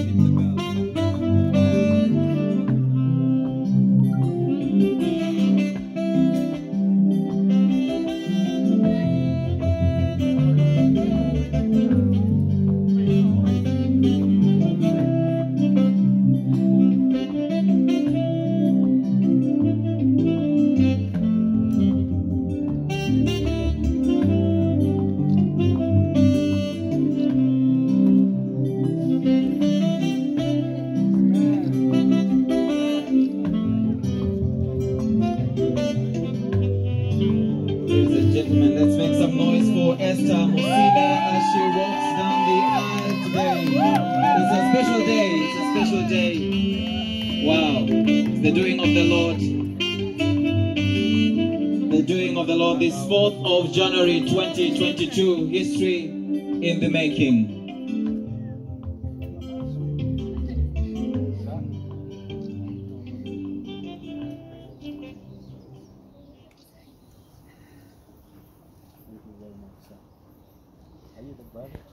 Ladies gentlemen, let's make some noise for Esther Musila as she walks down the aisle today. It's a special day. It's a special day. Wow. It's the doing of the Lord. The doing of the Lord this 4th of January 2022. History in the making. So, are you the brother?